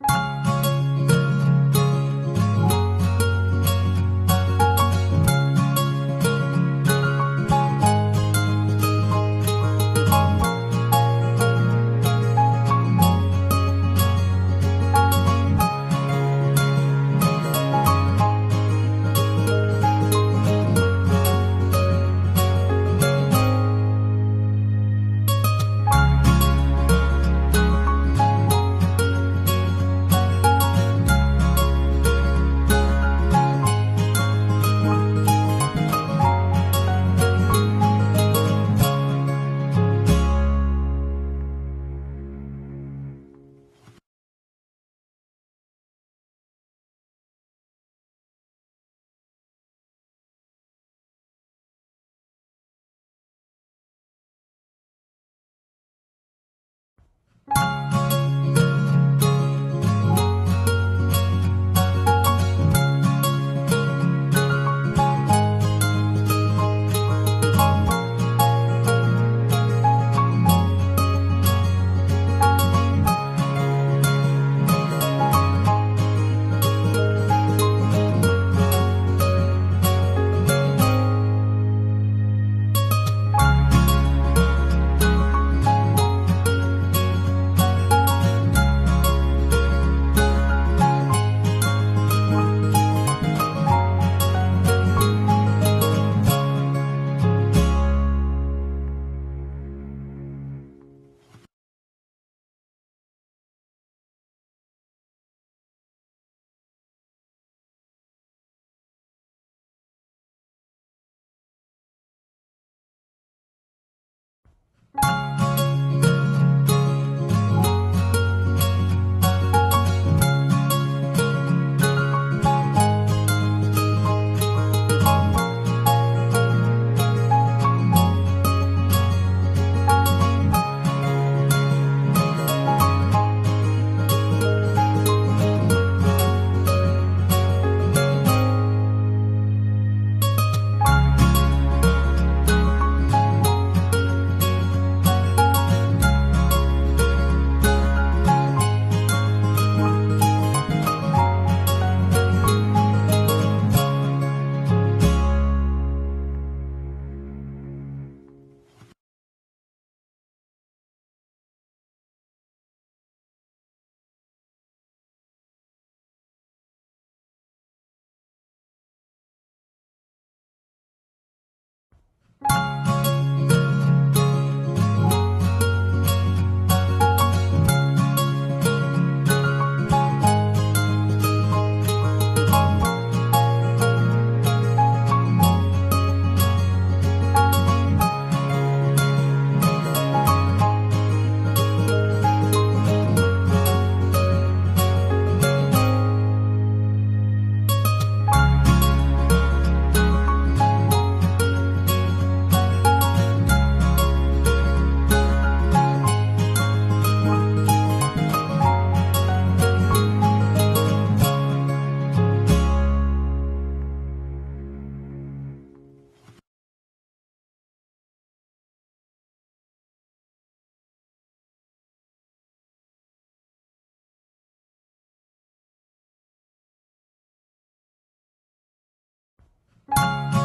Bye. Bye. Bye. Bye.